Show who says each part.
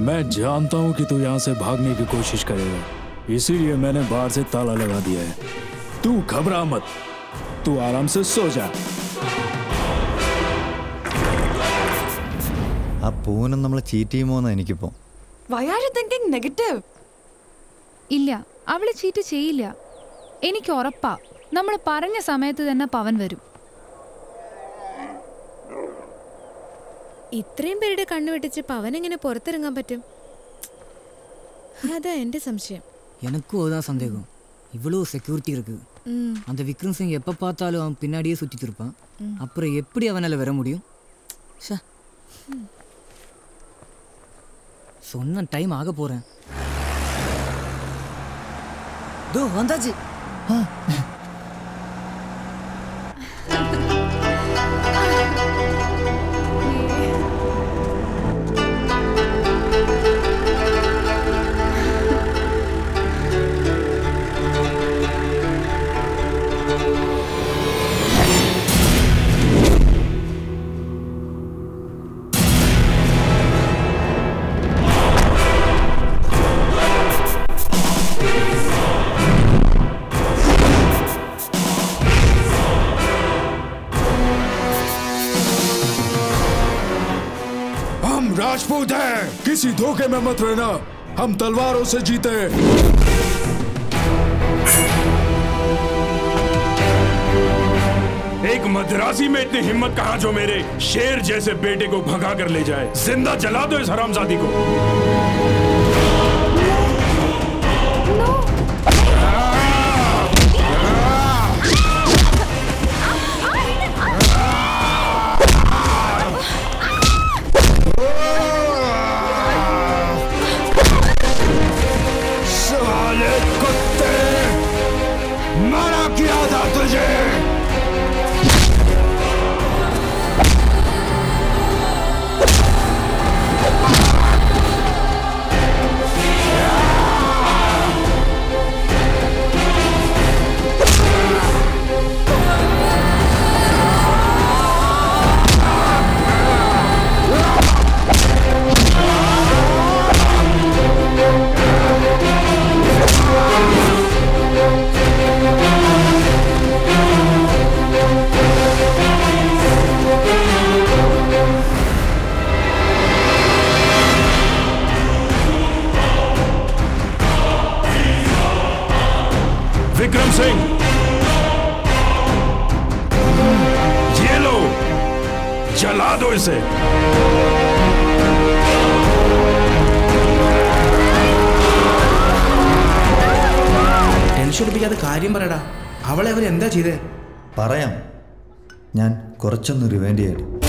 Speaker 1: मैं जानता हूँ कि तू यहाँ से भागने की कोशिश करेगा इसीलिए मैंने बाहर से ताला लगा दिया है तू घबरा मत तू आराम से सो जा
Speaker 2: ആ പൂനം നമ്മളെ ചീറ്റ് ചെയ്യുമോന്ന് എനിക്കിപ്പോ
Speaker 3: Why are you thinking negative?
Speaker 4: ഇല്ല അവള് ചീറ്റ് ചെയ്യില്ല എനിക്ക് ഉറപ്പാ നമ്മൾ പറഞ്ഞ സമയത്ത് തന്നെ പവൻ വരും
Speaker 5: ഇത്രയും പേരുടെ കണ്ണു വെട്ടിച്ച് പവൻ എങ്ങനെ പുറത്തിറങ്ങാൻ പറ്റും അതാ എന്റെ സംശയം
Speaker 6: எனக்கும் அதுதான் சந்தேகம் இவ்வளோ செக்யூரிட்டி இருக்கு
Speaker 5: ம்.
Speaker 6: அந்த விக்ரம் சிங் எப்போ பார்த்தாலும் அவன் பின்னாடியே சுற்றிட்டு இருப்பான் அப்புறம் எப்படி அவனால் வர முடியும் ச்சே. சொன்ன டைம் ஆக போகிறேன் தோ வந்தாச்சு
Speaker 1: राजपूत हैं। किसी धोखे में मत रहना। हम तलवारों से जीते
Speaker 7: एक मद्रासी में इतनी हिम्मत कहा जो मेरे शेर जैसे बेटे को भगा कर ले जाए। ज़िंदा जला दो इस हरामजादी को। विक्रम सिंह ये लो जला दो इसे
Speaker 8: ടെൻഷൻ എടുപ്പിക്കാതെ കാര്യം പറയടാ അവളെ അവർ എന്താ ചെയ്തേ
Speaker 2: പറയാം ഞാൻ കുറച്ചൊന്ന് റിവൈൻഡ് ചെയ്യട്ടെ